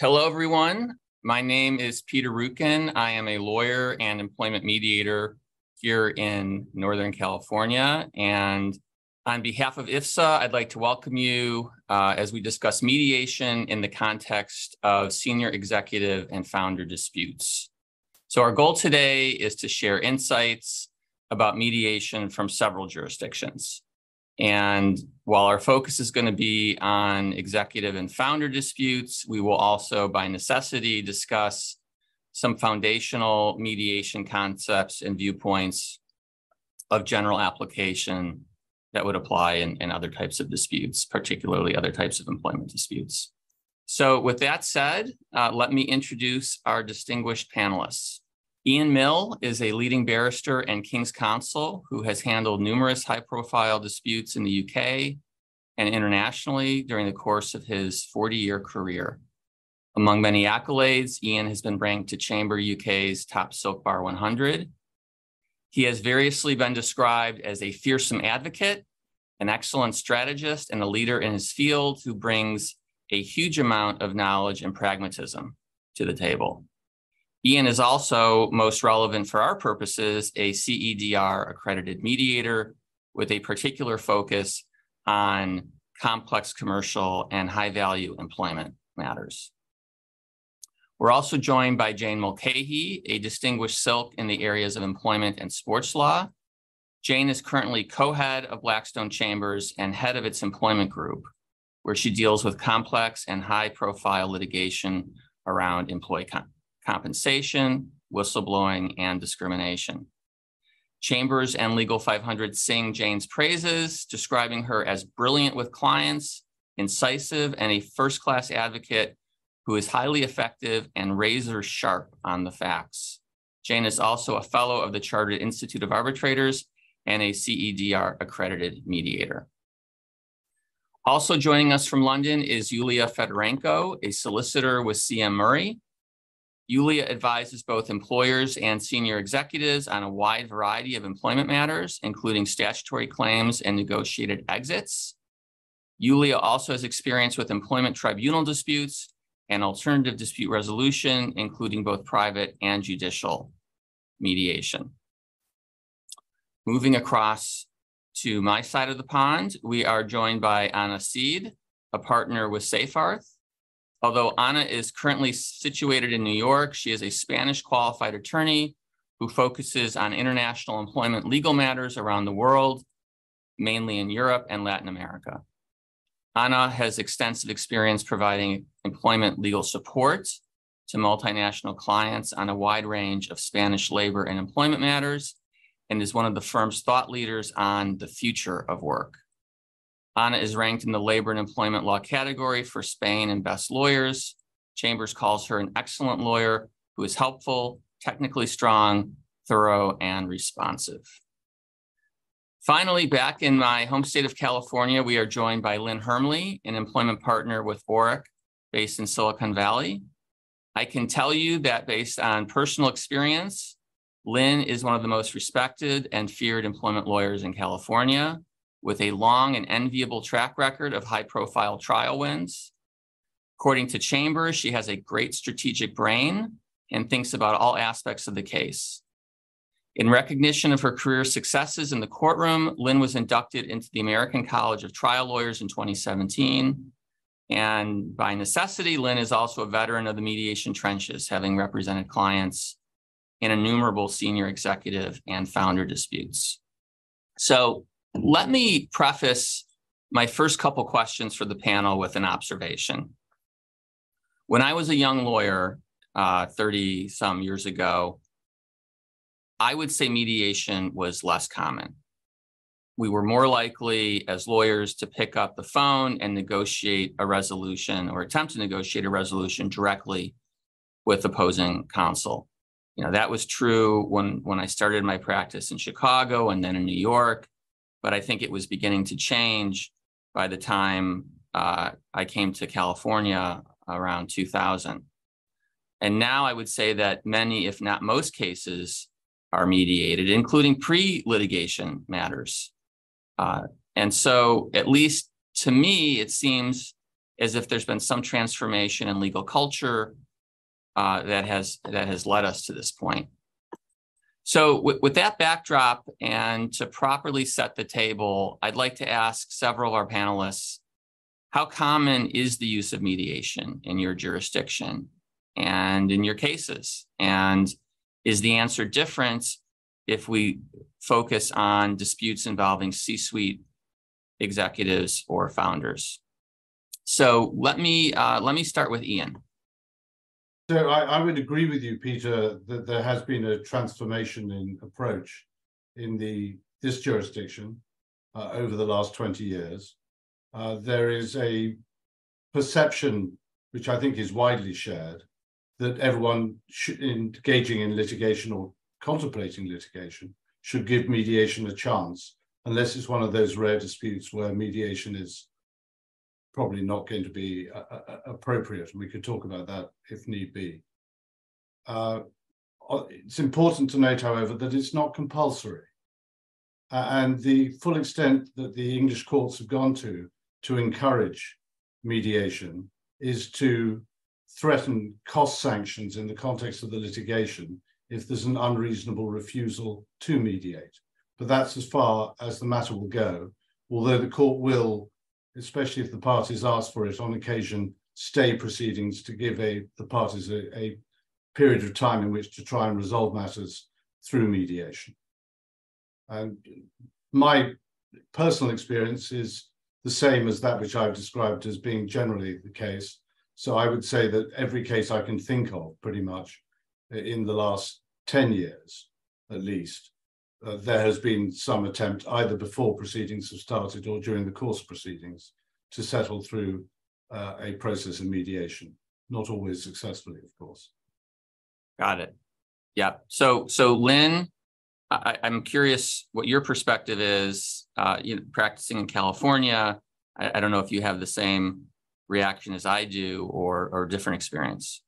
Hello, everyone. My name is Peter Rukin. I am a lawyer and employment mediator here in Northern California. And on behalf of IFSEA, I'd like to welcome you uh, as we discuss mediation in the context of senior executive and founder disputes. So, our goal today is to share insights about mediation from several jurisdictions. And while our focus is going to be on executive and founder disputes, we will also, by necessity, discuss some foundational mediation concepts and viewpoints of general application that would apply in, in other types of disputes, particularly other types of employment disputes. So, with that said, uh, let me introduce our distinguished panelists. Ian Mill is a leading barrister and King's Counsel who has handled numerous high profile disputes in the UK and internationally during the course of his 40 year career. Among many accolades, Ian has been ranked to Chamber UK's top Silk Bar 100. He has variously been described as a fearsome advocate, an excellent strategist, and a leader in his field who brings a huge amount of knowledge and pragmatism to the table. Ian is also most relevant for our purposes, a CEDR accredited mediator with a particular focus on complex commercial and high value employment matters. We're also joined by Jane Mulcahy, a distinguished silk in the areas of employment and sports law. Jane is currently co-head of Blackstone Chambers and head of its employment group, where she deals with complex and high profile litigation around employee compensation, whistleblowing, and discrimination. Chambers and Legal 500 sing Jane's praises, describing her as brilliant with clients, incisive, and a first class advocate who is highly effective and razor sharp on the facts. Jane is also a fellow of the Chartered Institute of Arbitrators and a CEDR accredited mediator. Also joining us from London is Yulia Fedorenko, a solicitor with CM Murray, Yulia advises both employers and senior executives on a wide variety of employment matters, including statutory claims and negotiated exits. Yulia also has experience with employment tribunal disputes and alternative dispute resolution, including both private and judicial mediation. Moving across to my side of the pond, we are joined by Ana Cid, a partner with Seyfarth. Although Ana is currently situated in New York, she is a Spanish qualified attorney who focuses on international employment legal matters around the world, mainly in Europe and Latin America. Ana has extensive experience providing employment legal support to multinational clients on a wide range of Spanish labor and employment matters and is one of the firm's thought leaders on the future of work. Ana is ranked in the labor and employment law category for Spain and best lawyers. Chambers calls her an excellent lawyer who is helpful, technically strong, thorough, and responsive. Finally, back in my home state of California, we are joined by Lynne Hermle, an employment partner with Orrick based in Silicon Valley. I can tell you that based on personal experience, Lynne is one of the most respected and feared employment lawyers in California with a long and enviable track record of high profile trial wins. According to Chambers, she has a great strategic brain and thinks about all aspects of the case. In recognition of her career successes in the courtroom, Lynne was inducted into the American College of Trial Lawyers in 2017. And by necessity, Lynne is also a veteran of the mediation trenches, having represented clients in innumerable senior executive and founder disputes. So let me preface my first couple questions for the panel with an observation. When I was a young lawyer, 30 uh, some years ago, I would say mediation was less common. We were more likely as lawyers to pick up the phone and negotiate a resolution or attempt to negotiate a resolution directly with opposing counsel. You know, that was true when, when I started my practice in Chicago and then in New York but I think it was beginning to change by the time uh, I came to California around 2000. And now I would say that many, if not most cases, are mediated, including pre litigation matters. Uh, and so, at least to me, it seems as if there's been some transformation in legal culture uh, that has that has led us to this point. So with, with that backdrop and to properly set the table, I'd like to ask several of our panelists, how common is the use of mediation in your jurisdiction and in your cases? And is the answer different if we focus on disputes involving C-suite executives or founders? So let me uh, let me start with Ian. So I, I, would agree with you, Peter, that there has been a transformation in approach in the this jurisdiction uh, over the last 20 years. Uh, there is a perception, which I think is widely shared, that everyone engaging in litigation or contemplating litigation should give mediation a chance, unless it's one of those rare disputes where mediation is probably not going to be uh, uh, uh appropriate. We could talk about that if need be. Uh, it's important to note, however, that it's not compulsory. Uh, and the full extent that the English courts have gone to to encourage mediation is to threaten cost sanctions in the context of the litigation if there's an unreasonable refusal to mediate. But that's as far as the matter will go, although the court will especially if the parties ask for it, on occasion stay proceedings to give a, the parties a, a period of time in which to try and resolve matters through mediation. And my personal experience is the same as that which I've described as being generally the case. So I would say that every case I can think of, pretty much in the last 10 years at least, uh, there has been some attempt either before proceedings have started or during the course of proceedings to settle through uh, a process of mediation, not always successfully, of course. Got it. Yeah. So, so Lynne, I, am curious what your perspective is. Uh, you know, practicing in California, I, I don't know if you have the same reaction as I do, or or different experience.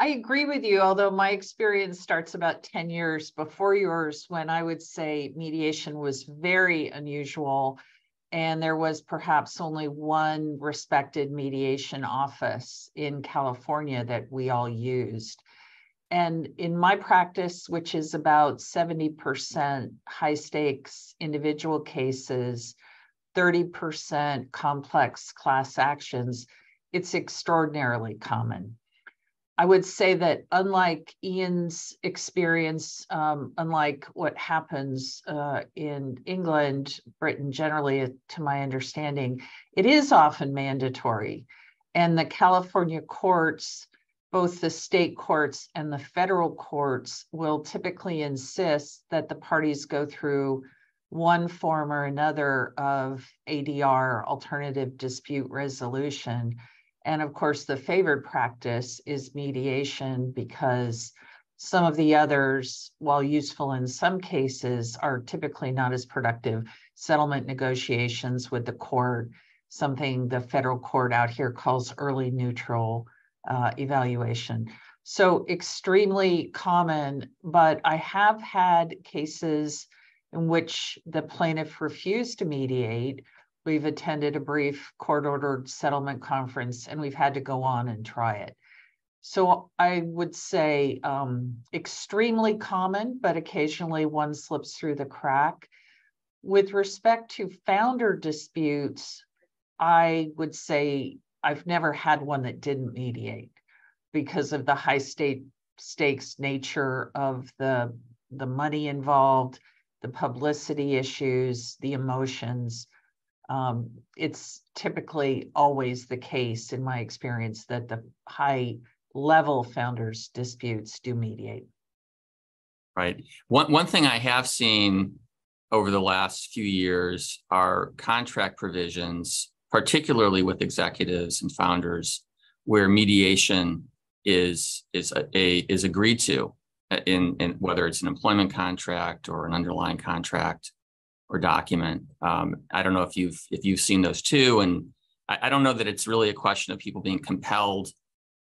I agree with you, although my experience starts about 10 years before yours, when I would say mediation was very unusual. And there was perhaps only one respected mediation office in California that we all used. And in my practice, which is about 70% high stakes individual cases, 30% complex class actions, it's extraordinarily common. I would say that unlike Ian's experience, um, unlike what happens uh, in England, Britain generally, to my understanding, it is often mandatory. And the California courts, both the state courts and the federal courts, will typically insist that the parties go through one form or another of ADR, alternative dispute resolution and of course, the favored practice is mediation because some of the others, while useful in some cases, are typically not as productive. Settlement negotiations with the court, something the federal court out here calls early neutral uh, evaluation. So, extremely common, but I have had cases in which the plaintiff refused to mediate We've attended a brief court ordered settlement conference and we've had to go on and try it. So I would say um, extremely common, but occasionally one slips through the crack. With respect to founder disputes, I would say I've never had one that didn't mediate because of the high state stakes nature of the the money involved, the publicity issues, the emotions um, it's typically always the case in my experience that the high level founders disputes do mediate. Right. One, one thing I have seen over the last few years are contract provisions, particularly with executives and founders, where mediation is is a, a is agreed to in, in whether it's an employment contract or an underlying contract or document. Um, I don't know if you've if you've seen those too, and I, I, don't know that it's really a question of people being compelled,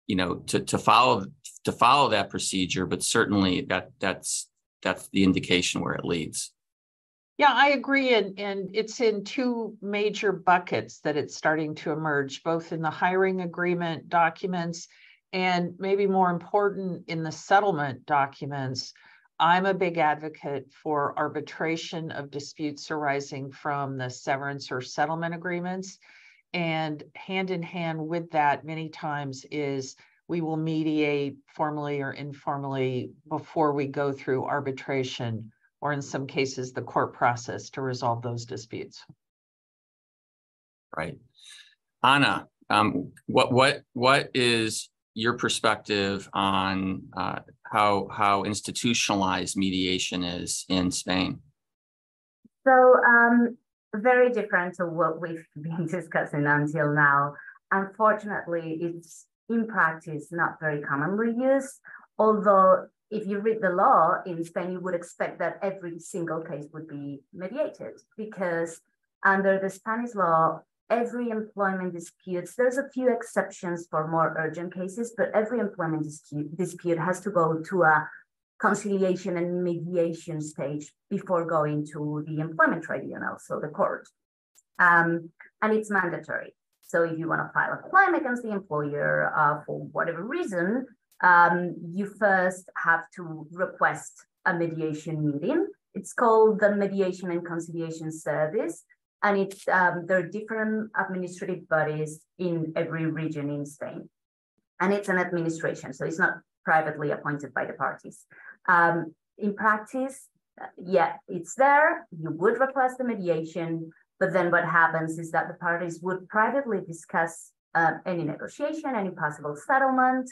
you know, to to follow to follow that procedure, but certainly that that's that's the indication where it leads. Yeah, I agree. And, and it's in two major buckets that it's starting to emerge, both in the hiring agreement documents and maybe more important in the settlement documents. I'm a big advocate for arbitration of disputes arising from the severance or settlement agreements. And hand in hand with that, many times is we will mediate formally or informally before we go through arbitration or in some cases the court process to resolve those disputes. Right. Ana, um, what what what is your perspective on uh, how how institutionalized mediation is in Spain? So um, very different to what we've been discussing until now. Unfortunately, it's in practice not very commonly used, although if you read the law in Spain, you would expect that every single case would be mediated because under the Spanish law, every employment disputes, there's a few exceptions for more urgent cases, but every employment dispute, dispute has to go to a conciliation and mediation stage before going to the employment tribunal, so the court. Um, and it's mandatory. So if you want to file a claim against the employer uh, for whatever reason, um, you first have to request a mediation meeting. It's called the Mediation and Conciliation Service, and it's um, there are different administrative bodies in every region in Spain, and it's an administration, so it's not privately appointed by the parties. Um, in practice, yeah, it's there. You would request the mediation, but then what happens is that the parties would privately discuss uh, any negotiation, any possible settlement,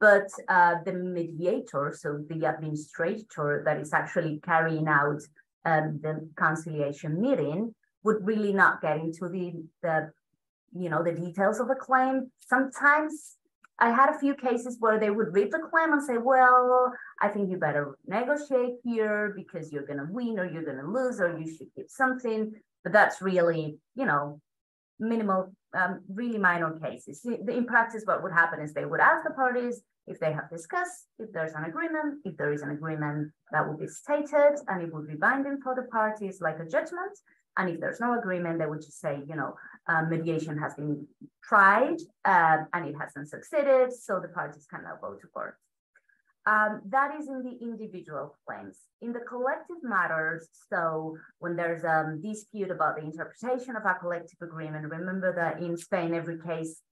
but uh, the mediator, so the administrator that is actually carrying out um, the conciliation meeting, would really not get into the, the, you know, the details of a claim. Sometimes I had a few cases where they would read the claim and say, well, I think you better negotiate here because you're going to win or you're going to lose or you should give something. But that's really, you know, minimal, um, really minor cases. In practice, what would happen is they would ask the parties if they have discussed, if there's an agreement, if there is an agreement that will be stated and it will be binding for the parties like a judgment. And if there's no agreement, they would just say, you know, uh, mediation has been tried uh, and it hasn't succeeded, so the parties can now go to court. Um, that is in the individual claims. In the collective matters, so when there's a um, dispute about the interpretation of a collective agreement, remember that in Spain, every case,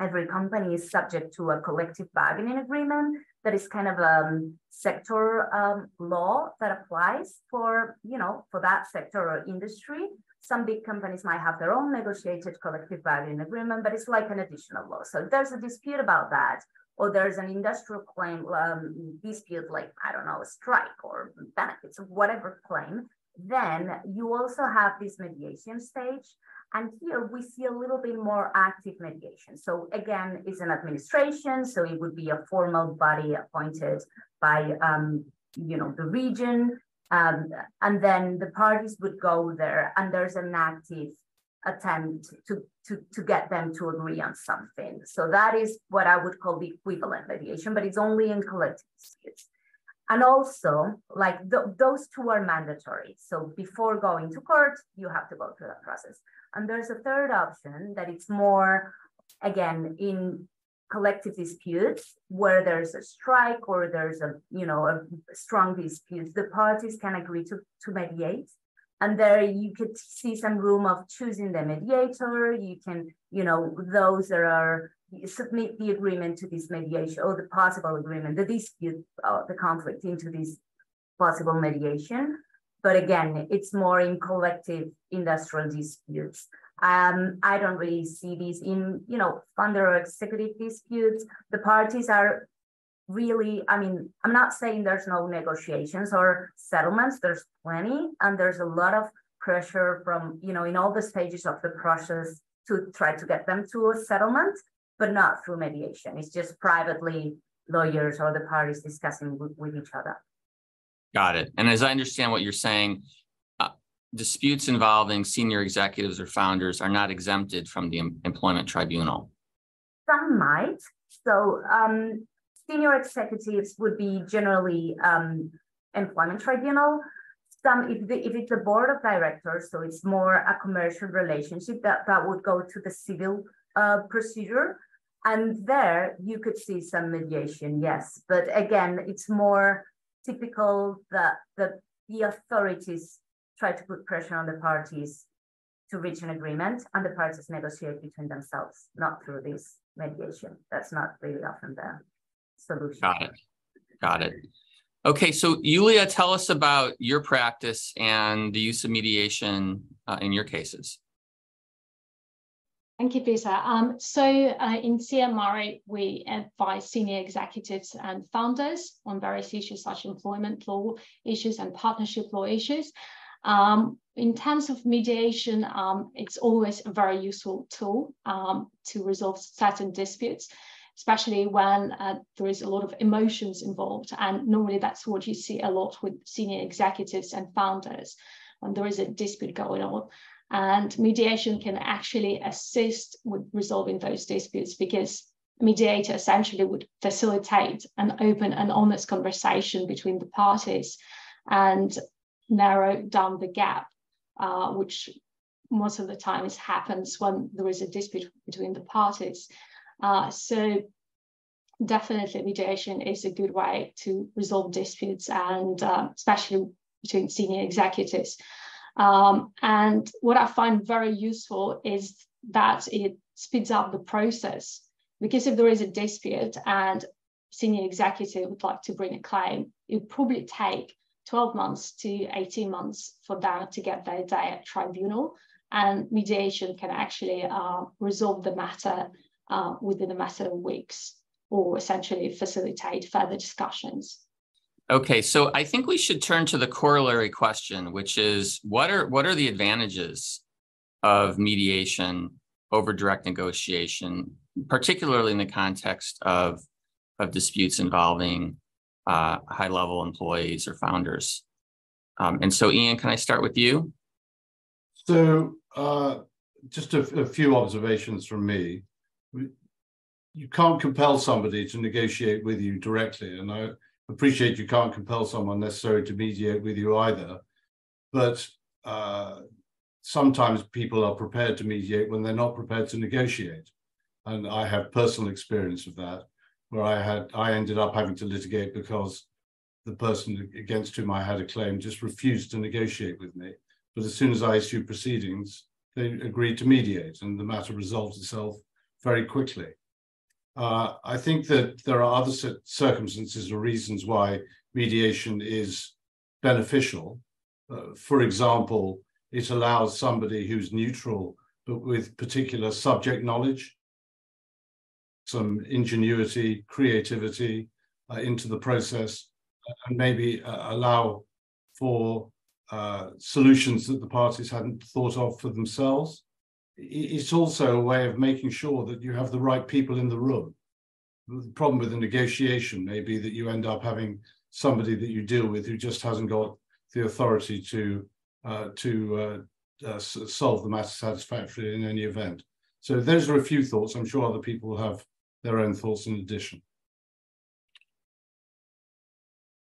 every company is subject to a collective bargaining agreement that is kind of a um, sector um, law that applies for, you know, for that sector or industry. Some big companies might have their own negotiated collective bargaining agreement, but it's like an additional law. So there's a dispute about that, or there's an industrial claim um, dispute like i don't know a strike or benefits or whatever claim then you also have this mediation stage and here we see a little bit more active mediation so again it's an administration so it would be a formal body appointed by um, you know the region um, and then the parties would go there and there's an active attempt to, to, to get them to agree on something. So that is what I would call the equivalent mediation, but it's only in collective disputes. And also, like th those two are mandatory. So before going to court, you have to go through that process. And there's a third option that it's more, again, in collective disputes where there's a strike or there's a, you know, a strong dispute, the parties can agree to, to mediate and there you could see some room of choosing the mediator. You can, you know, those that are submit the agreement to this mediation or the possible agreement, the dispute, uh, the conflict into this possible mediation. But again, it's more in collective industrial disputes. Um, I don't really see these in, you know, under or executive disputes. The parties are really, I mean, I'm not saying there's no negotiations or settlements, there's plenty, and there's a lot of pressure from, you know, in all the stages of the process to try to get them to a settlement, but not through mediation. It's just privately lawyers or the parties discussing with, with each other. Got it. And as I understand what you're saying, uh, disputes involving senior executives or founders are not exempted from the employment tribunal. Some might. So um, senior executives would be generally um, employment tribunal. some if, the, if it's a board of directors, so it's more a commercial relationship that that would go to the civil uh, procedure, and there you could see some mediation, yes. But again, it's more typical that the the authorities try to put pressure on the parties to reach an agreement, and the parties negotiate between themselves, not through this mediation. That's not really often the solution. Got it. Got it. Okay, so Yulia, tell us about your practice and the use of mediation uh, in your cases. Thank you, Peter. Um, so uh, in CM Murray, we advise senior executives and founders on various issues such employment law issues and partnership law issues. Um, in terms of mediation, um, it's always a very useful tool um, to resolve certain disputes especially when uh, there is a lot of emotions involved. And normally that's what you see a lot with senior executives and founders when there is a dispute going on. And mediation can actually assist with resolving those disputes because mediator essentially would facilitate an open and honest conversation between the parties and narrow down the gap, uh, which most of the times happens when there is a dispute between the parties. Uh, so definitely mediation is a good way to resolve disputes and uh, especially between senior executives. Um, and what I find very useful is that it speeds up the process because if there is a dispute and senior executive would like to bring a claim, it would probably take 12 months to 18 months for that to get their day at tribunal. And mediation can actually uh, resolve the matter uh, within a matter of weeks or essentially facilitate further discussions. Okay, so I think we should turn to the corollary question, which is what are what are the advantages of mediation over direct negotiation, particularly in the context of of disputes involving uh, high level employees or founders? Um, and so, Ian, can I start with you? So, uh, just a, a few observations from me you can't compel somebody to negotiate with you directly. And I appreciate you can't compel someone necessarily to mediate with you either. But uh, sometimes people are prepared to mediate when they're not prepared to negotiate. And I have personal experience of that, where I had I ended up having to litigate because the person against whom I had a claim just refused to negotiate with me. But as soon as I issued proceedings, they agreed to mediate, and the matter resolved itself very quickly. Uh, I think that there are other circumstances or reasons why mediation is beneficial. Uh, for example, it allows somebody who's neutral but with particular subject knowledge, some ingenuity, creativity uh, into the process, and maybe uh, allow for uh, solutions that the parties hadn't thought of for themselves it's also a way of making sure that you have the right people in the room. The problem with the negotiation may be that you end up having somebody that you deal with who just hasn't got the authority to uh, to uh, uh, solve the matter satisfactorily in any event. So those are a few thoughts. I'm sure other people have their own thoughts in addition.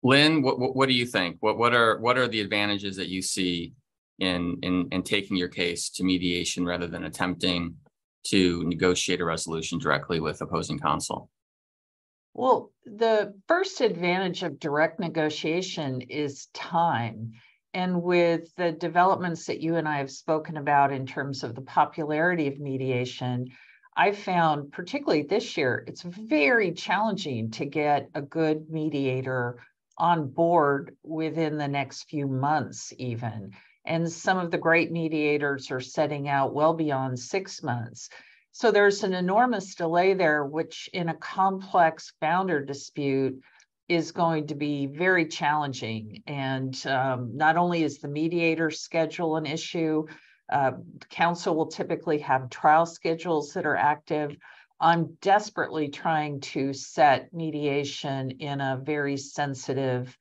Lynne, what, what, what do you think? What what are what are the advantages that you see in, in, in taking your case to mediation rather than attempting to negotiate a resolution directly with opposing counsel? Well, the first advantage of direct negotiation is time. And with the developments that you and I have spoken about in terms of the popularity of mediation, I found, particularly this year, it's very challenging to get a good mediator on board within the next few months, even. And some of the great mediators are setting out well beyond six months. So there's an enormous delay there, which in a complex founder dispute is going to be very challenging. And um, not only is the mediator schedule an issue, uh, counsel will typically have trial schedules that are active. I'm desperately trying to set mediation in a very sensitive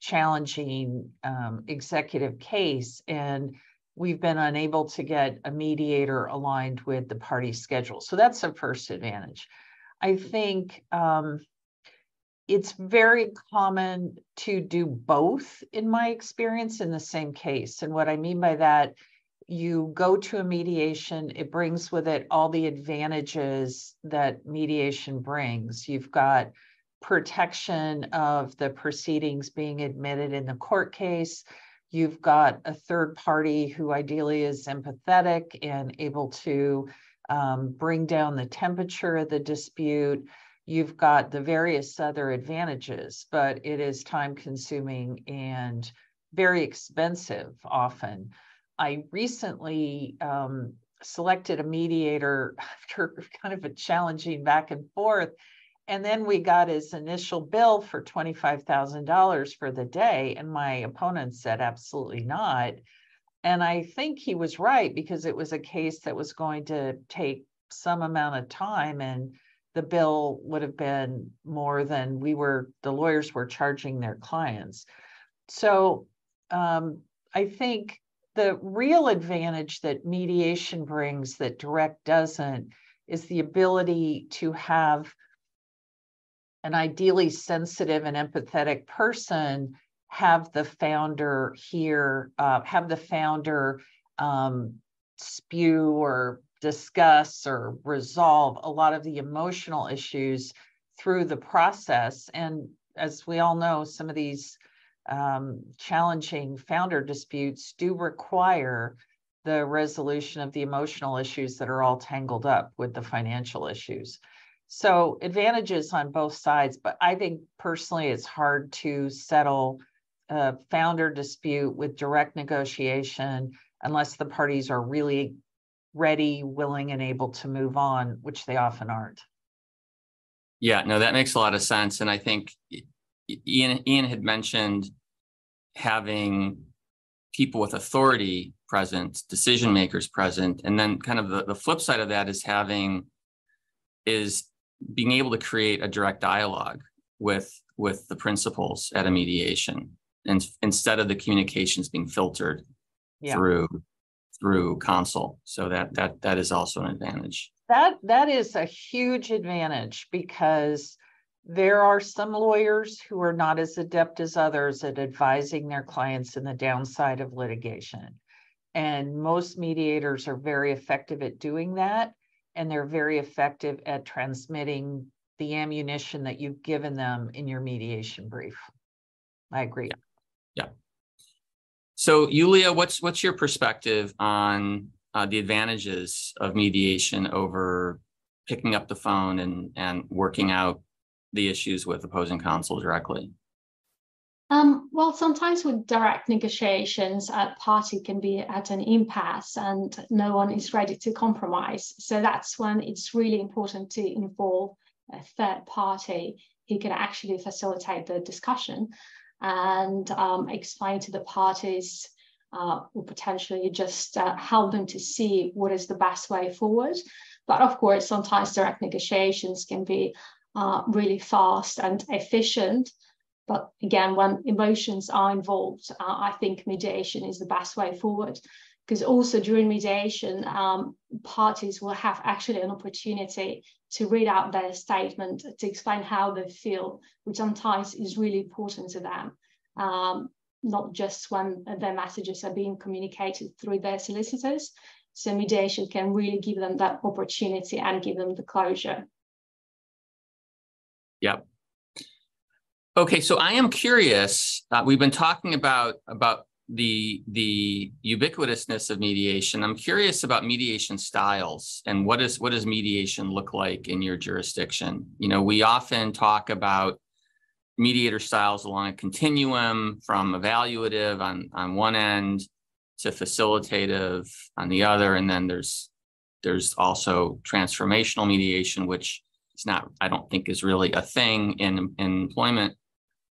challenging um, executive case and we've been unable to get a mediator aligned with the party schedule. So that's the first advantage. I think um, it's very common to do both in my experience in the same case. And what I mean by that, you go to a mediation, it brings with it all the advantages that mediation brings. You've got protection of the proceedings being admitted in the court case. You've got a third party who ideally is empathetic and able to um, bring down the temperature of the dispute. You've got the various other advantages, but it is time consuming and very expensive often. I recently um, selected a mediator after kind of a challenging back and forth. And then we got his initial bill for $25,000 for the day. And my opponent said, absolutely not. And I think he was right because it was a case that was going to take some amount of time and the bill would have been more than we were, the lawyers were charging their clients. So um, I think the real advantage that mediation brings that direct doesn't is the ability to have an ideally sensitive and empathetic person have the founder here, uh, have the founder um, spew or discuss or resolve a lot of the emotional issues through the process. And as we all know, some of these um, challenging founder disputes do require the resolution of the emotional issues that are all tangled up with the financial issues. So advantages on both sides, but I think personally it's hard to settle a founder dispute with direct negotiation unless the parties are really ready, willing, and able to move on, which they often aren't. Yeah, no, that makes a lot of sense. And I think Ian, Ian had mentioned having people with authority present, decision makers present. And then kind of the, the flip side of that is having is being able to create a direct dialogue with with the principals at a mediation and instead of the communications being filtered yeah. through through counsel so that that that is also an advantage. That that is a huge advantage because there are some lawyers who are not as adept as others at advising their clients in the downside of litigation. And most mediators are very effective at doing that and they're very effective at transmitting the ammunition that you've given them in your mediation brief. I agree. Yeah. yeah. So, Yulia, what's what's your perspective on uh, the advantages of mediation over picking up the phone and and working out the issues with opposing counsel directly? Um, well, sometimes with direct negotiations, a party can be at an impasse and no one is ready to compromise. So that's when it's really important to involve a third party who can actually facilitate the discussion and um, explain to the parties uh, or potentially just uh, help them to see what is the best way forward. But of course, sometimes direct negotiations can be uh, really fast and efficient but again, when emotions are involved, uh, I think mediation is the best way forward. Because also during mediation, um, parties will have actually an opportunity to read out their statement to explain how they feel, which sometimes is really important to them. Um, not just when their messages are being communicated through their solicitors. So mediation can really give them that opportunity and give them the closure. Yep, Okay, so I am curious. Uh, we've been talking about about the the ubiquitousness of mediation. I'm curious about mediation styles and what is what does mediation look like in your jurisdiction? You know, we often talk about mediator styles along a continuum from evaluative on on one end to facilitative on the other, and then there's there's also transformational mediation, which is not I don't think is really a thing in in employment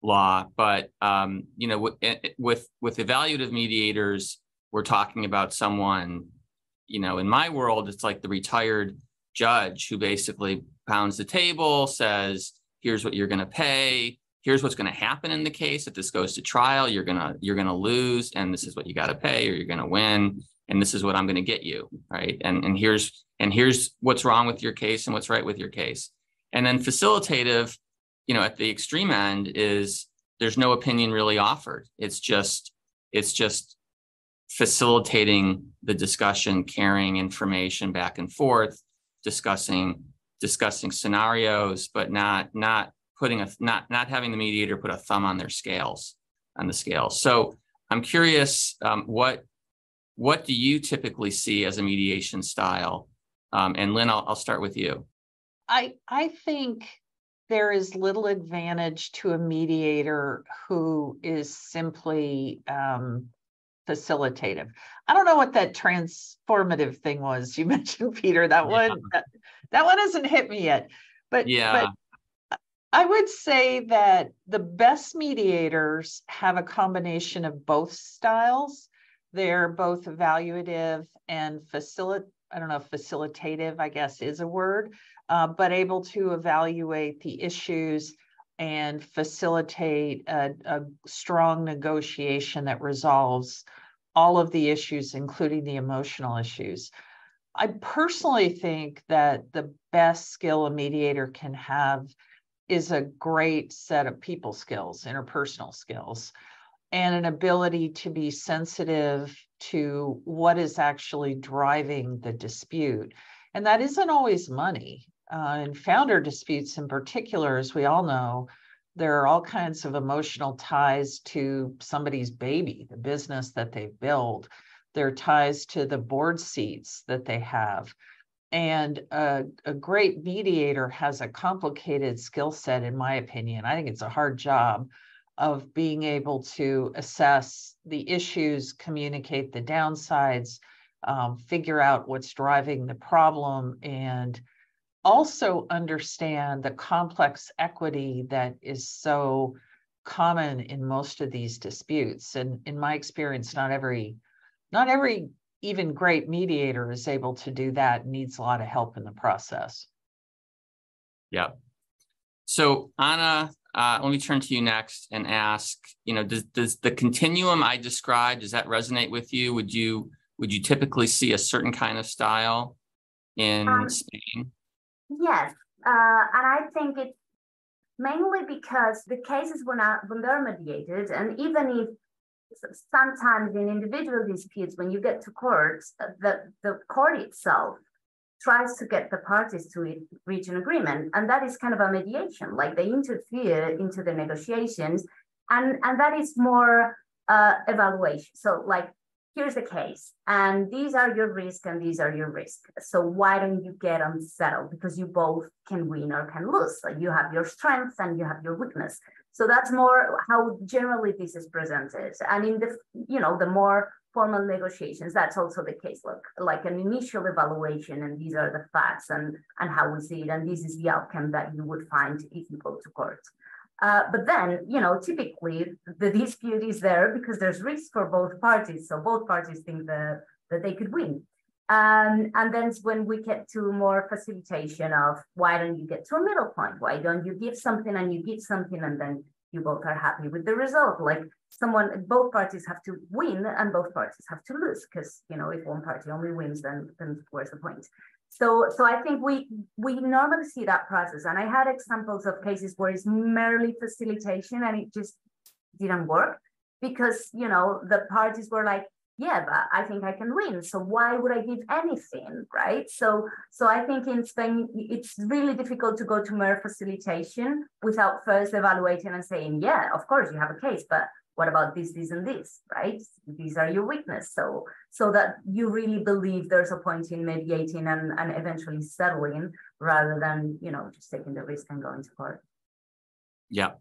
law, but um, you know, with, eh, eh, with with evaluative mediators, we're talking about someone, you know, in my world, it's like the retired judge who basically pounds the table, says, "Here's what you're going to pay. Here's what's going to happen in the case. If this goes to trial, you're gonna you're gonna lose, and this is what you got to pay, or you're going to win, and this is what I'm going to get you, right? And and here's and here's what's wrong with your case and what's right with your case." And then facilitative you know, at the extreme end is there's no opinion really offered. It's just, it's just facilitating the discussion, carrying information back and forth, discussing discussing scenarios, but not not putting a not not having the mediator put a thumb on their scales on the scale. So I'm curious, um, what what do you typically see as a mediation style? Um, and Lynne, I'll, I'll start with you. I I think there is little advantage to a mediator who is simply um, facilitative. I don't know what that transformative thing was you mentioned, Peter. That yeah. one that, that one hasn't hit me yet. But yeah. But I would say that the best mediators have a combination of both styles. They're both evaluative and facilitate. I don't know if facilitative, I guess, is a word, uh, but able to evaluate the issues and facilitate a, a, strong negotiation that resolves all of the issues, including the emotional issues. I personally think that the best skill a mediator can have is a great set of people skills, interpersonal skills, and an ability to be sensitive to what is actually driving the dispute. And that isn't always money. Uh, in founder disputes, in particular, as we all know, there are all kinds of emotional ties to somebody's baby, the business that they've built. There are ties to the board seats that they have. And a, a great mediator has a complicated skill set, in my opinion. I think it's a hard job of being able to assess the issues, communicate the downsides, um, figure out what's driving the problem, and also understand the complex equity that is so common in most of these disputes. And in my experience not every not every even great mediator is able to do that needs a lot of help in the process. Yeah. So anna uh, let me turn to you next and ask you know does, does the continuum i described does that resonate with you? Would you would you typically see a certain kind of style in um, spain? Yes, uh, and I think it's mainly because the cases when, I, when they're mediated, and even if sometimes in individual disputes, when you get to court, uh, the, the court itself tries to get the parties to reach an agreement. And that is kind of a mediation, like they interfere into the negotiations. And, and that is more uh, evaluation. So, like here's the case and these are your risks and these are your risks so why don't you get them settled because you both can win or can lose like you have your strengths and you have your weakness so that's more how generally this is presented and in the you know the more formal negotiations that's also the case look like an initial evaluation and these are the facts and and how we see it and this is the outcome that you would find if you go to court uh, but then, you know, typically the dispute is there because there's risk for both parties. So both parties think that, that they could win. Um, and then when we get to more facilitation of why don't you get to a middle point? Why don't you give something and you give something and then you both are happy with the result? Like someone, both parties have to win and both parties have to lose because, you know, if one party only wins, then, then where's the point? So, so I think we we normally see that process, and I had examples of cases where it's merely facilitation and it just didn't work because you know the parties were like, yeah, but I think I can win, so why would I give anything, right? So, so I think in Spain it's really difficult to go to mere facilitation without first evaluating and saying, yeah, of course you have a case, but what about this this and this right? These are your weakness. So so that you really believe there's a point in mediating and, and eventually settling rather than you know just taking the risk and going to court. Yeah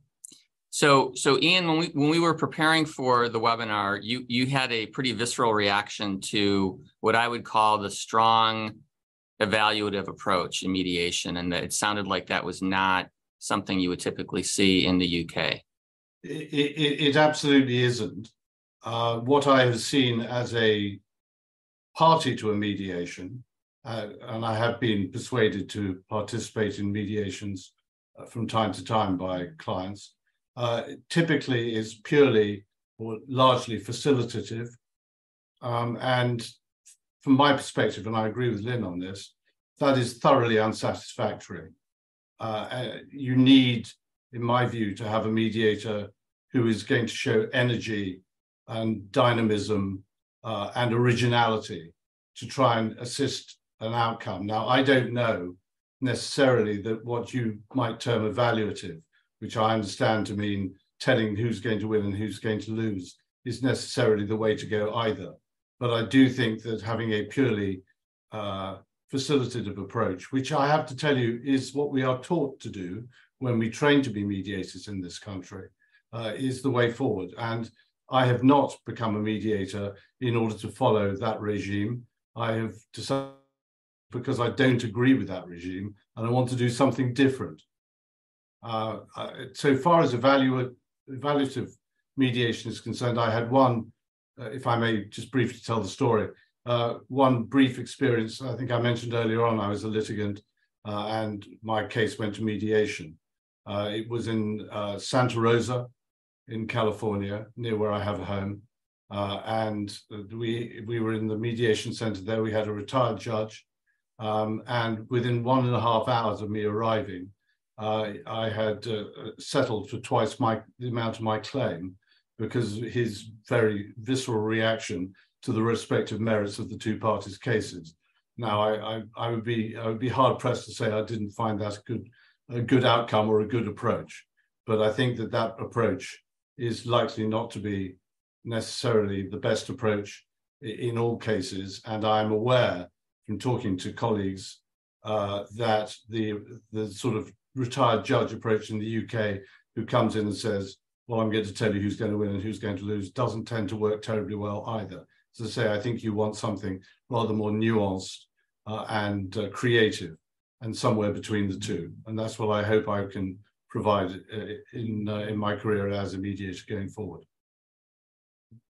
so so ian when we when we were preparing for the webinar you you had a pretty visceral reaction to what i would call the strong evaluative approach in mediation and that it sounded like that was not something you would typically see in the uk it, it, it absolutely isn't. Uh, what I have seen as a party to a mediation, uh, and I have been persuaded to participate in mediations uh, from time to time by clients, uh, typically is purely or largely facilitative. Um, and from my perspective, and I agree with Lynne on this, that is thoroughly unsatisfactory. Uh, uh, you need in my view, to have a mediator who is going to show energy and dynamism uh, and originality to try and assist an outcome. Now, I don't know necessarily that what you might term evaluative, which I understand to mean telling who's going to win and who's going to lose, is necessarily the way to go either. But I do think that having a purely uh, facilitative approach, which I have to tell you is what we are taught to do when we train to be mediators in this country, uh, is the way forward. And I have not become a mediator in order to follow that regime. I have decided because I don't agree with that regime and I want to do something different. Uh, so far as evaluative, evaluative mediation is concerned, I had one, uh, if I may just briefly tell the story, uh, one brief experience. I think I mentioned earlier on, I was a litigant uh, and my case went to mediation. Uh, it was in uh, Santa Rosa in California, near where I have a home. Uh, and we we were in the mediation center there. We had a retired judge, um, and within one and a half hours of me arriving, uh, I had uh, settled for twice my the amount of my claim because his very visceral reaction to the respective merits of the two parties' cases. Now, I, I, I would be I would be hard pressed to say I didn't find that a good a good outcome or a good approach, but I think that that approach is likely not to be necessarily the best approach in all cases. And I'm aware from talking to colleagues uh, that the the sort of retired judge approach in the UK, who comes in and says, "Well, I'm going to tell you who's going to win and who's going to lose," doesn't tend to work terribly well either. So, say, I think you want something rather more nuanced uh, and uh, creative, and somewhere between the two. And that's what I hope I can provide uh, in uh, in my career as a mediator going forward.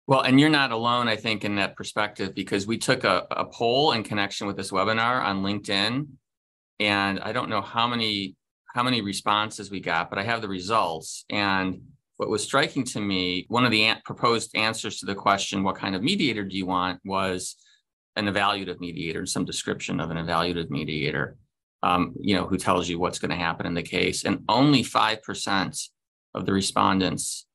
Well, and you're not alone, I think, in that perspective because we took a, a poll in connection with this webinar on LinkedIn, and I don't know how many how many responses we got, but I have the results. And what was striking to me, one of the proposed answers to the question, "What kind of mediator do you want?" was an evaluative mediator, some description of an evaluative mediator um, you know, who tells you what's going to happen in the case. And only 5% of the respondents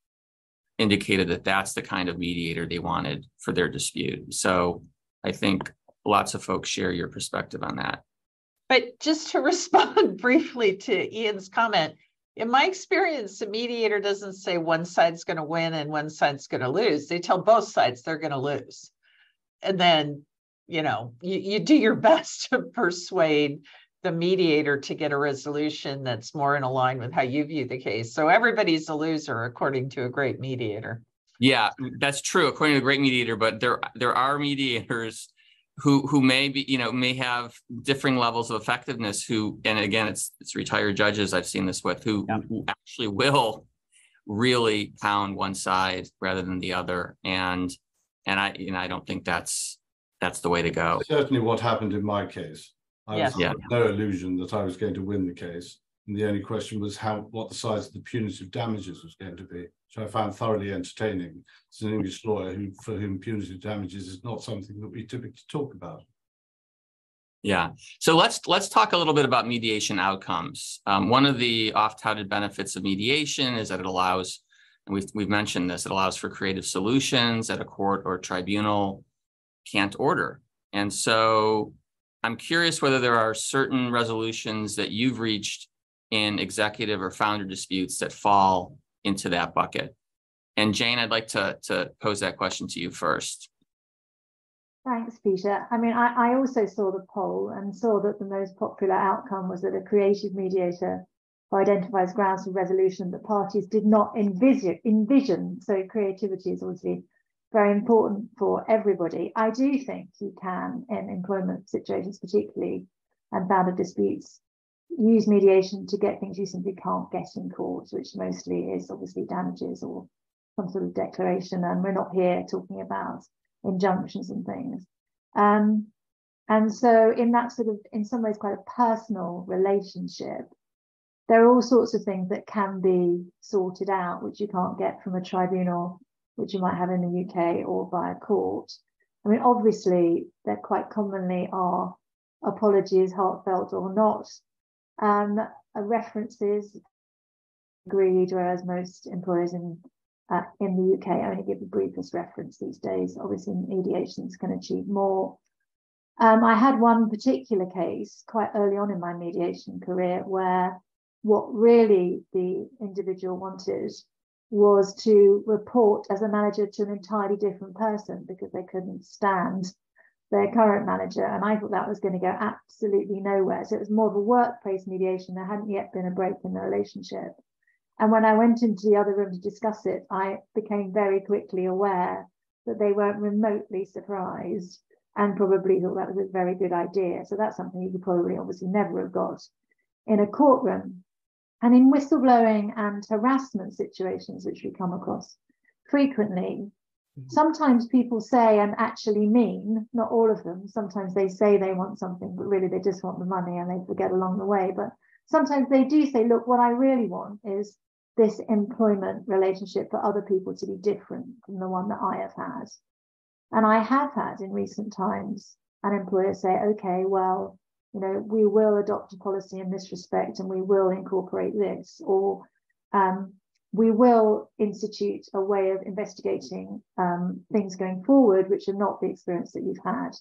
indicated that that's the kind of mediator they wanted for their dispute. So I think lots of folks share your perspective on that. But just to respond briefly to Ian's comment, in my experience, a mediator doesn't say one side's going to win and one side's going to lose. They tell both sides they're going to lose. And then, you know, you, you do your best to persuade the mediator to get a resolution that's more in line with how you view the case. So everybody's a loser according to a great mediator. Yeah, that's true according to a great mediator, but there there are mediators who who may be, you know, may have differing levels of effectiveness who and again it's it's retired judges I've seen this with who, yeah. who actually will really pound one side rather than the other and and I you know I don't think that's that's the way to go. Certainly what happened in my case. I yes. was yeah. no illusion that I was going to win the case. And the only question was how what the size of the punitive damages was going to be, which I found thoroughly entertaining as an English lawyer who for whom punitive damages is not something that we typically talk about. Yeah. So let's let's talk a little bit about mediation outcomes. Um, one of the oft-touted benefits of mediation is that it allows, and we've we've mentioned this, it allows for creative solutions that a court or tribunal can't order. And so I'm curious whether there are certain resolutions that you've reached in executive or founder disputes that fall into that bucket. And Jane, I'd like to, to pose that question to you first. Thanks, Peter. I mean, I, I also saw the poll and saw that the most popular outcome was that a creative mediator who identifies grounds for resolution that parties did not envision. envision. So creativity is obviously very important for everybody. I do think you can, in employment situations particularly, and founder disputes, use mediation to get things you simply can't get in court, which mostly is obviously damages or some sort of declaration. And we're not here talking about injunctions and things. Um, and so, in that sort of, in some ways, quite a personal relationship, there are all sorts of things that can be sorted out, which you can't get from a tribunal which you might have in the UK or by a court. I mean, obviously, there quite commonly are apologies, heartfelt or not, um, references agreed, whereas most employers in uh, in the UK only give the briefest reference these days. Obviously, mediations can achieve more. Um, I had one particular case quite early on in my mediation career where what really the individual wanted was to report as a manager to an entirely different person because they couldn't stand their current manager. And I thought that was going to go absolutely nowhere. So it was more of a workplace mediation. There hadn't yet been a break in the relationship. And when I went into the other room to discuss it, I became very quickly aware that they weren't remotely surprised and probably thought that was a very good idea. So that's something you could probably obviously never have got in a courtroom. And in whistleblowing and harassment situations, which we come across frequently. Sometimes people say and actually mean, not all of them, sometimes they say they want something, but really they just want the money and they forget along the way. But sometimes they do say, look, what I really want is this employment relationship for other people to be different from the one that I have had. And I have had in recent times an employer say, okay, well, you know, we will adopt a policy in this respect and we will incorporate this, or um, we will institute a way of investigating um, things going forward, which are not the experience that you've had,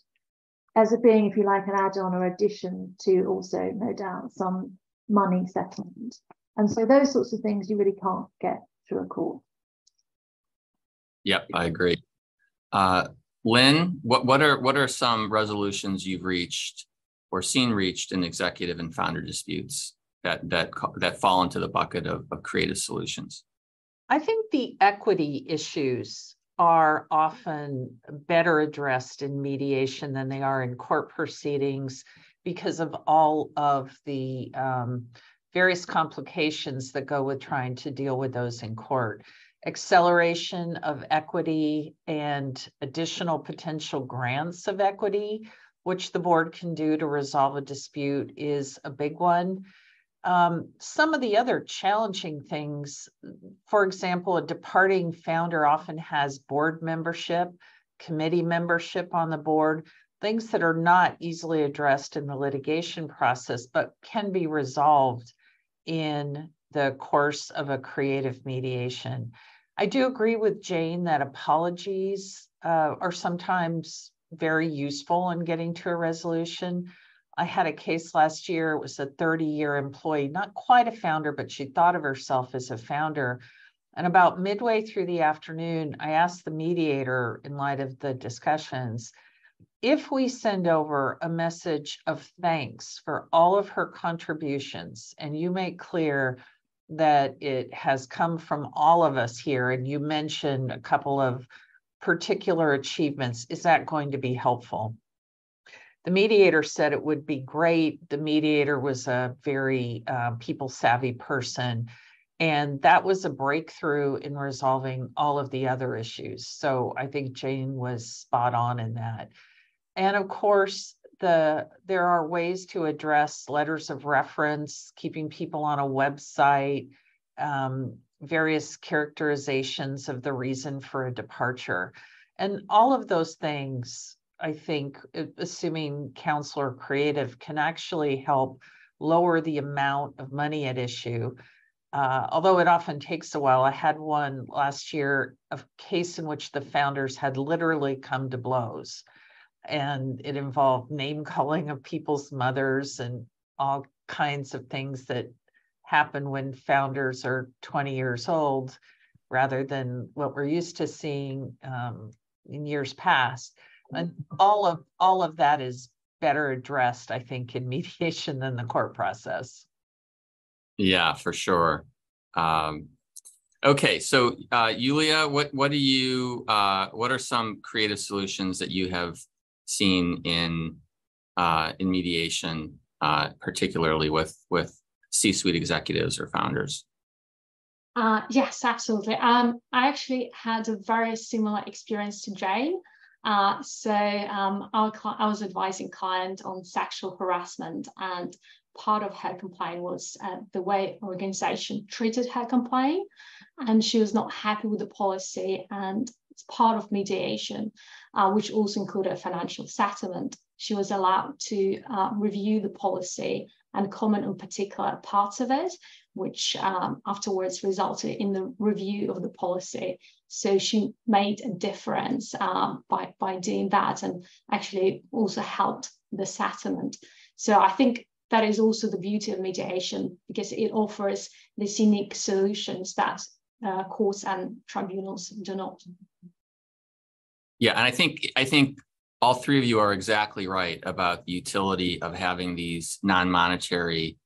as a being, if you like, an add on or addition to also, no doubt, some money settlement. And so those sorts of things you really can't get through a court. Yep, I agree. Uh, Lynne, what, what are what are some resolutions you've reached or seen reached in executive and founder disputes that that that fall into the bucket of, of creative solutions? I think the equity issues are often better addressed in mediation than they are in court proceedings because of all of the um, various complications that go with trying to deal with those in court. Acceleration of equity and additional potential grants of equity, which the board can do to resolve a dispute, is a big one. Um, some of the other challenging things, for example, a departing founder often has board membership, committee membership on the board, things that are not easily addressed in the litigation process, but can be resolved in the course of a creative mediation. I do agree with Jane that apologies uh, are sometimes very useful in getting to a resolution. I had a case last year. It was a 30 year employee, not quite a founder, but she thought of herself as a founder. And about midway through the afternoon, I asked the mediator, in light of the discussions, if we send over a message of thanks for all of her contributions and you make clear that it has come from all of us here and you mentioned a couple of particular achievements is that going to be helpful the mediator said it would be great. The mediator was a very uh, people savvy person. And that was a breakthrough in resolving all of the other issues. So i think jane was spot on in that. And of course, the there are ways to address letters of reference, keeping people on a website, um, various characterizations of the reason for a departure. And all of those things, I think, assuming counselor creative can actually help lower the amount of money at issue. Uh, although it often takes a while. I had one last year, a case in which the founders had literally come to blows and it involved name calling of people's mothers and all kinds of things that happen when founders are 20 years old rather than what we're used to seeing um, in years past and all of all of that is better addressed i think in mediation than the court process yeah for sure um, okay so uh, Yulia, what what do you uh, what are some creative solutions that you have seen in uh, in mediation, uh, particularly with with C-suite executives or founders? Uh, yes, absolutely. Um, I actually had a very similar experience to Jane. Uh, so um, our, I was advising client on sexual harassment, and part of her complaint was uh, the way organization treated her complaint, and she was not happy with the policy. And it's part of mediation, uh, which also included a financial settlement. She was allowed to uh, review the policy and comment on particular parts of it, which um, afterwards resulted in the review of the policy. So she made a difference um, by, by doing that and actually also helped the settlement. So I think that is also the beauty of mediation because it offers these unique solutions that uh, courts and tribunals do not. Yeah, and I think I think all three of you are exactly right about the utility of having these non-monetary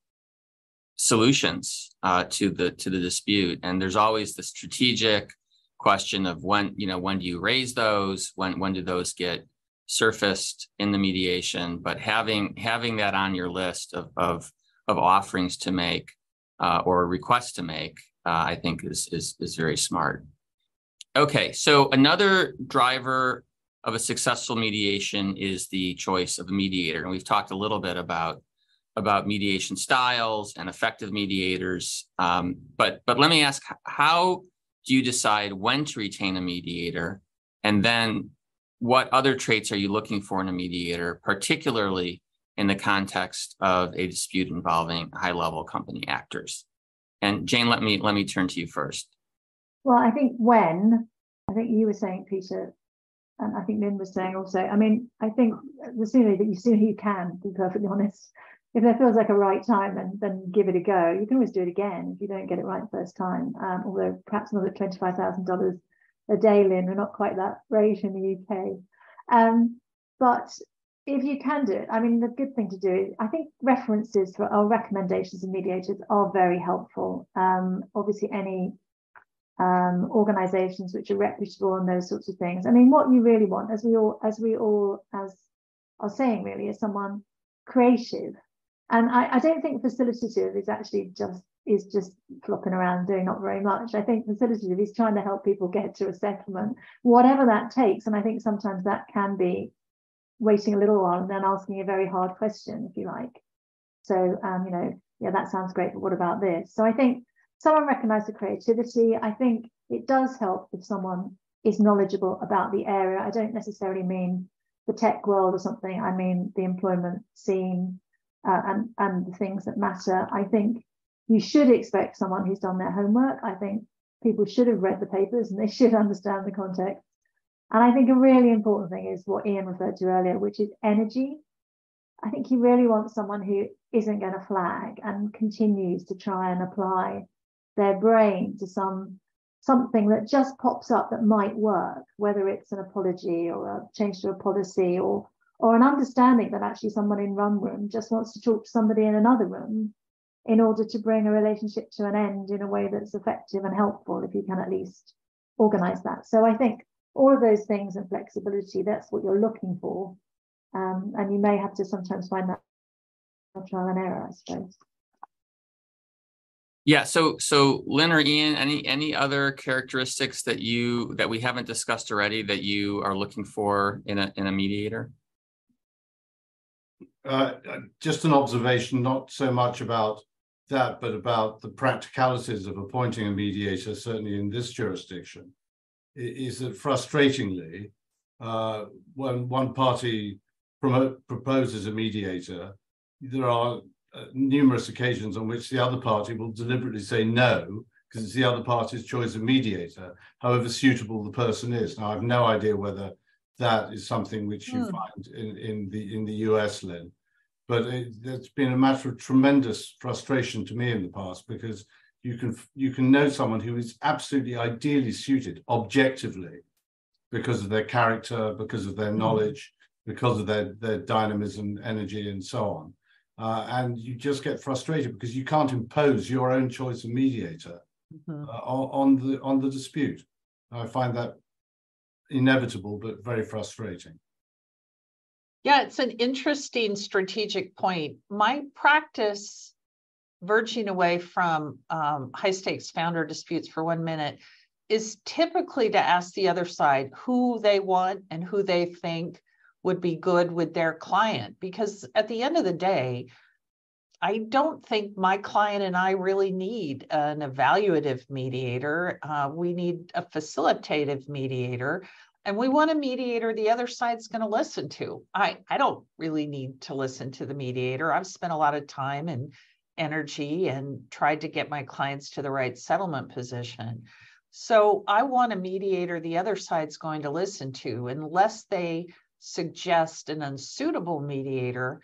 solutions uh, to the to the dispute. And there's always the strategic question of when you know when do you raise those? When when do those get surfaced in the mediation? But having having that on your list of of of offerings to make uh, or requests to make, uh, I think is is is very smart. Okay, so another driver of a successful mediation is the choice of a mediator. And we've talked a little bit about, about mediation styles and effective mediators. Um, but, but let me ask, how do you decide when to retain a mediator? And then what other traits are you looking for in a mediator, particularly in the context of a dispute involving high-level company actors? And Jane, let me let me turn to you first. Well, I think when, I think you were saying, Peter, and I think Lynne was saying also, I mean, I think the sooner that you sooner you can, be perfectly honest, if there feels like a right time, then then give it a go. You can always do it again if you don't get it right first time. Um, although perhaps not at twenty five thousand dollars a day, Lynne, we're not quite that rate in the UK. Um, but if you can do it, I mean, the good thing to do is I think references for our recommendations of mediators are very helpful. Um, obviously, any um, organizations which are reputable and those sorts of things. I mean, what you really want, as we all, as we all, as are saying, really, is someone creative. And I, I don't think facilitative is actually just is just flopping around doing not very much. I think facilitative is trying to help people get to a settlement, whatever that takes. And I think sometimes that can be waiting a little while and then asking a very hard question, if you like. So, um, you know, yeah, that sounds great, but what about this? So I think someone recognize the creativity. I think it does help if someone is knowledgeable about the area. I don't necessarily mean the tech world or something. I mean the employment scene uh, and and the things that matter. I think you should expect someone who's done their homework. I think people should have read the papers and they should understand the context. And I think a really important thing is what Ian referred to earlier, which is energy. I think you really want someone who isn't going to flag and continues to try and apply their brain to some something that just pops up that might work, whether it's an apology or a change to a policy or or an understanding that actually someone in one room just wants to talk to somebody in another room in order to bring a relationship to an end in a way that's effective and helpful if you can at least organize that. So I think all of those things and flexibility, that's what you're looking for. Um, and you may have to sometimes find that trial and error, I suppose. Yeah. So, so Lynne or Ian, any any other characteristics that you that we haven't discussed already that you are looking for in a in a mediator? Uh, just an observation, not so much about that, but about the practicalities of appointing a mediator, certainly in this jurisdiction, is that frustratingly, uh, when one party promote, proposes a mediator, there are uh, numerous occasions on which the other party will deliberately say no because it's the other party's choice of mediator, however suitable the person is. Now, I have no idea whether that is something which you mm. find in, in the in the US, Lynne, but it, it's been a matter of tremendous frustration to me in the past because you can you can know someone who is absolutely ideally suited objectively because of their character, because of their mm. knowledge, because of their their dynamism, energy, and so on uh, and you just get frustrated because you can't impose your own choice of mediator mm-hmm. uh, on, on the on the dispute. I find that inevitable but very frustrating. Yeah, it's an interesting strategic point. My practice, verging away from um, high stakes founder disputes for one minute, is typically to ask the other side who they want and who they think would be good with their client because at the end of the day i don't think my client and i really need an evaluative mediator uh, we need a facilitative mediator and we want a mediator the other side's going to listen to i i don't really need to listen to the mediator i've spent a lot of time and energy and tried to get my clients to the right settlement position. So I want a mediator the other side's going to listen to, unless they suggest an unsuitable mediator.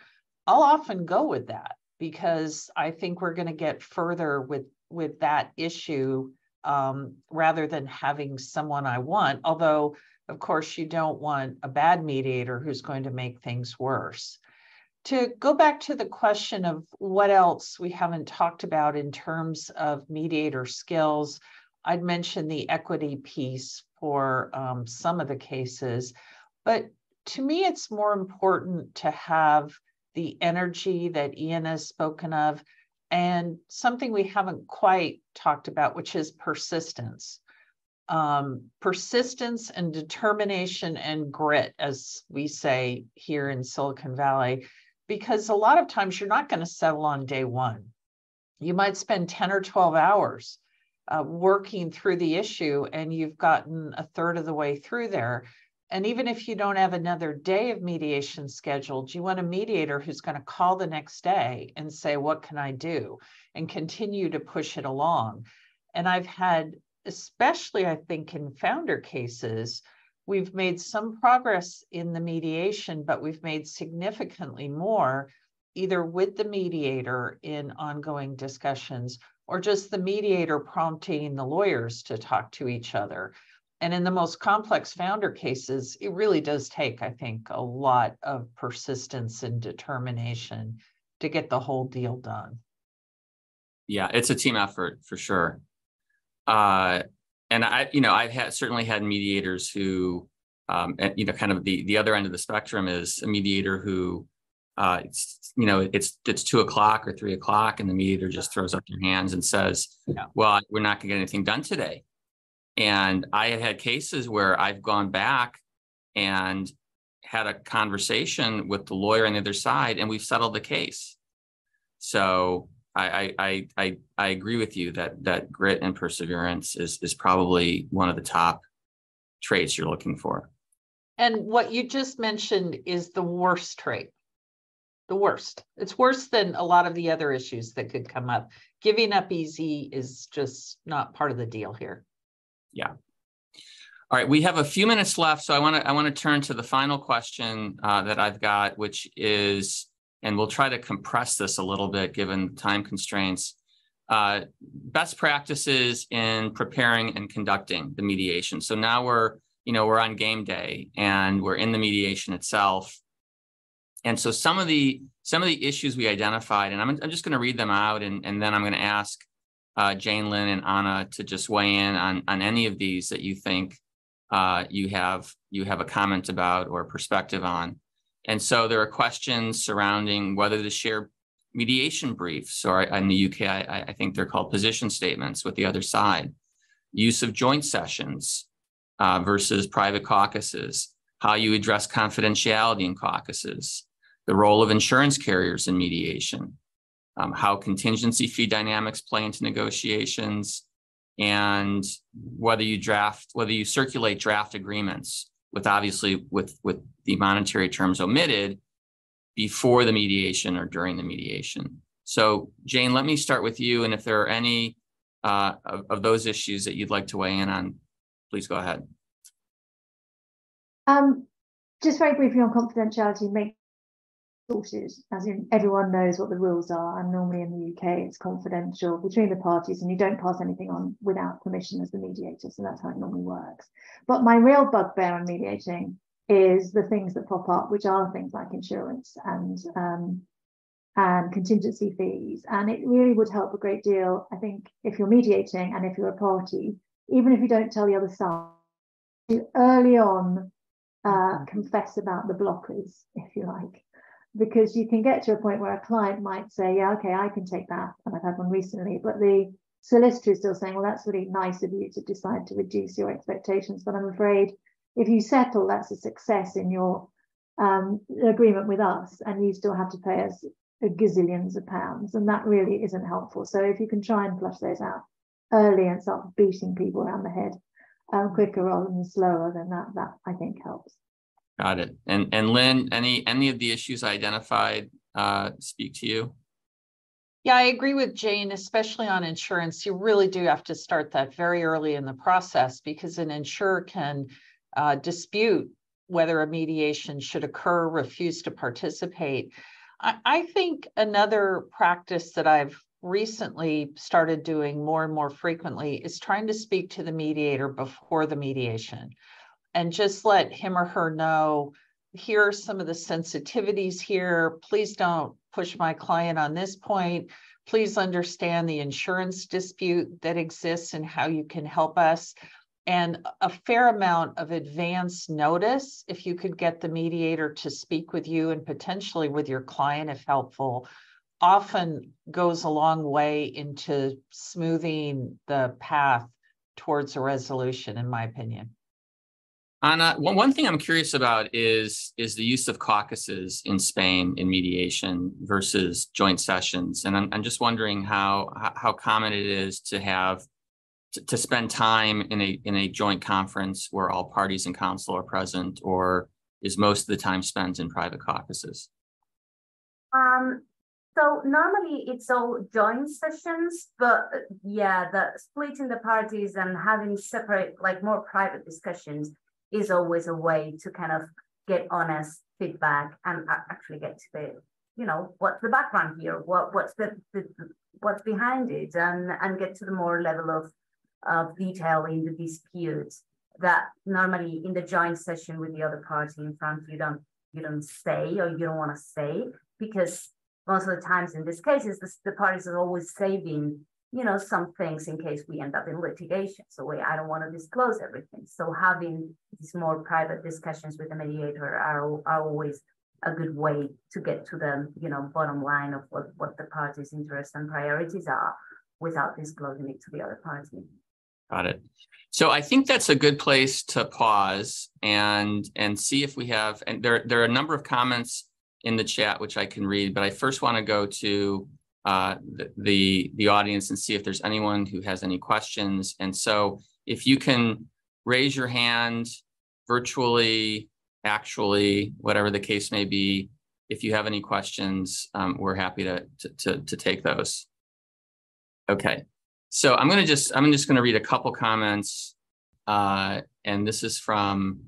I'll often go with that because I think we're going to get further with with that issue um, rather than having someone I want. Although, of course, you don't want a bad mediator who's going to make things worse. To go back to the question of what else we haven't talked about in terms of mediator skills, I'd mentioned the equity piece for um, some of the cases, but to me, it's more important to have the energy that Ian has spoken of and something we haven't quite talked about, which is persistence. Um, persistence and determination and grit, as we say here in Silicon Valley, because a lot of times you're not going to settle on day one. You might spend 10 or 12 hours uh, working through the issue and you've gotten a third of the way through there. And even if you don't have another day of mediation scheduled, you want a mediator who's going to call the next day and say, What can I do? and continue to push it along. And I've had, especially I think in founder cases, we've made some progress in the mediation, but we've made significantly more either with the mediator in ongoing discussions or just the mediator prompting the lawyers to talk to each other. And in the most complex founder cases, it really does take, I think, a lot of persistence and determination to get the whole deal done. Yeah, it's a team effort for sure. Uh, and I, you know, I've had certainly had mediators who, um, and, you know, kind of the the other end of the spectrum is a mediator who uh, it's you know it's it's two o'clock or three o'clock, and the mediator just throws up their hands and says, yeah. "Well, we're not going to get anything done today." And I had had cases where I've gone back and had a conversation with the lawyer on the other side, and we've settled the case. So I I I I agree with you that that grit and perseverance is is probably one of the top traits you're looking for. And what you just mentioned is the worst trait the worst. It's worse than a lot of the other issues that could come up. Giving up easy is just not part of the deal here. Yeah. All right, we have a few minutes left, so I want to I want to turn to the final question uh, that I've got, which is, and we'll try to compress this a little bit given time constraints. Uh, best practices in preparing and conducting the mediation. So now we're you know we're on game day and we're in the mediation itself and so some of the some of the issues we identified, and I'm, I'm just going to read them out, and, and then I'm going to ask uh, Jane Lynne and Ana to just weigh in on on any of these that you think uh, you have you have a comment about or perspective on. And so there are questions surrounding whether to share mediation briefs, or in the UK, I, I think they're called position statements with the other side, use of joint sessions uh, versus private caucuses, how you address confidentiality in caucuses, the role of insurance carriers in mediation, um, how contingency fee dynamics play into negotiations, and whether you draft, whether you circulate draft agreements with obviously with, with the monetary terms omitted before the mediation or during the mediation. So Jane, let me start with you. And if there are any uh, of, of those issues that you'd like to weigh in on, please go ahead. Um, just very briefly on confidentiality, make sources, as in everyone knows what the rules are. And normally in the UK, it's confidential between the parties, and you don't pass anything on without permission as the mediator. So that's how it normally works. But my real bugbear on mediating is the things that pop up, which are things like insurance and um, and contingency fees. And it really would help a great deal, I think, if you're mediating and if you're a party, even if you don't tell the other side, to early on uh, confess about the blockers, if you like because you can get to a point where a client might say, yeah, okay, I can take that. And I've had one recently, but the solicitor is still saying, well, that's really nice of you to decide to reduce your expectations. But I'm afraid if you settle, that's a success in your um, agreement with us, and you still have to pay us gazillions of pounds. And that really isn't helpful. So if you can try and flush those out early and start beating people around the head um, quicker rather than slower, then that, that I think helps. Got it. And and Lynne, any any of the issues I identified uh, speak to you? Yeah, I agree with Jane, especially on insurance. You really do have to start that very early in the process because an insurer can uh, dispute whether a mediation should occur, refuse to participate. I, I think another practice that I've recently started doing more and more frequently is trying to speak to the mediator before the mediation and just let him or her know here are some of the sensitivities here. Please don't push my client on this point. Please understand the insurance dispute that exists and how you can help us. And a fair amount of advance notice, if you could get the mediator to speak with you and potentially with your client if helpful, often goes a long way into smoothing the path towards a resolution, in my opinion. Ana, one, one thing I'm curious about is is the use of caucuses in Spain in mediation versus joint sessions, and I'm, I'm just wondering how how common it is to have to, to spend time in a in a joint conference where all parties and counsel are present, or is most of the time spent in private caucuses? Um, so normally it's all joint sessions, but yeah, the splitting the parties and having separate, like more private discussions is always a way to kind of get honest feedback and actually get to the you know what's the background here? What what's the, the what's behind it? And and get to the more level of of detail in the dispute that normally in the joint session with the other party in front you don't you don't say or you don't want to say because most of the times in these cases the, the parties are always saving you know, some things in case we end up in litigation. So we, I don't want to disclose everything. So having these more private discussions with the mediator are, are always a good way to get to the, you know, bottom line of what, what the party's interests and priorities are without disclosing it to the other party. Got it. So I think that's a good place to pause and and see if we have and there there are a number of comments in the chat which I can read, but I first want to go to uh, the, the, audience and see if there's anyone who has any questions. And so if you can raise your hand virtually, actually, whatever the case may be, if you have any questions, um, we're happy to, to, to, take those. Okay, so I'm gonna just, I'm just gonna read a couple comments. Uh, and this is from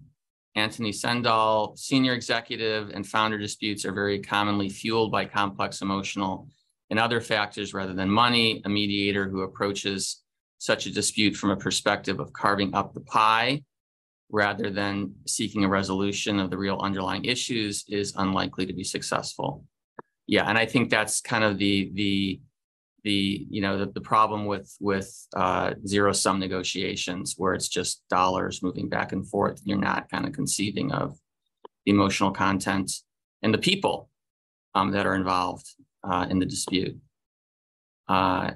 Anthony Sendall, senior executive and founder disputes are very commonly fueled by complex emotional and other factors rather than money, a mediator who approaches such a dispute from a perspective of carving up the pie rather than seeking a resolution of the real underlying issues is unlikely to be successful. Yeah, and I think that's kind of the the the you know the, the problem with with uh, zero sum negotiations where it's just dollars moving back and forth. You're not kind of conceiving of the emotional content and the people um, that are involved uh, in the dispute. Uh,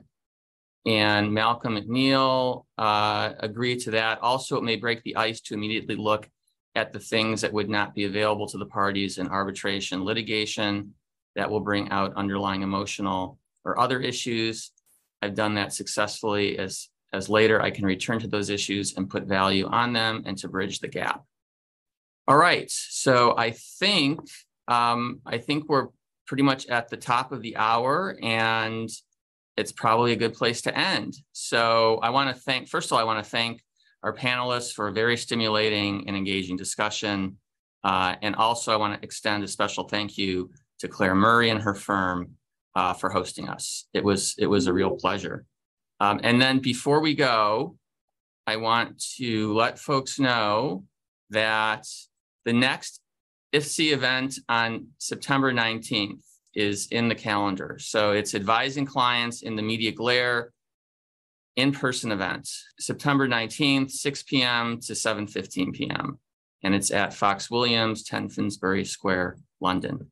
and Malcolm McNeil uh, agreed to that. Also, it may break the ice to immediately look at the things that would not be available to the parties in arbitration litigation that will bring out underlying emotional or other issues. I've done that successfully as, as later I can return to those issues and put value on them and to bridge the gap. All right, so I think um, I think we're pretty much at the top of the hour and it's probably a good place to end. So I want to thank, first of all, I want to thank our panelists for a very stimulating and engaging discussion. Uh, and also I want to extend a special thank you to Clare Murray and her firm uh, for hosting us. It was, it was a real pleasure. Um, and then before we go, I want to let folks know that the next IFSEA event on September 19th is in the calendar. So it's advising clients in the media glare in-person event, September 19th, 6 p.m. to 7.15 p.m. And it's at Fox Williams, 10 Finsbury Square, London.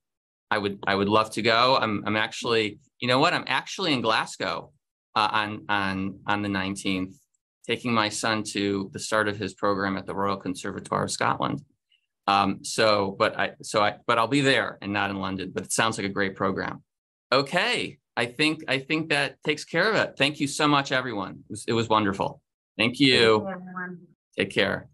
I would I would love to go. I'm I'm actually, you know what? I'm actually in Glasgow uh, on on on the 19th, taking my son to the start of his program at the Royal Conservatoire of Scotland. Um, so, but I, so I, but I'll be there and not in London. But it sounds like a great program. Okay, I think I think that takes care of it. Thank you so much, everyone. It was, it was wonderful. Thank you. Thank you Take care.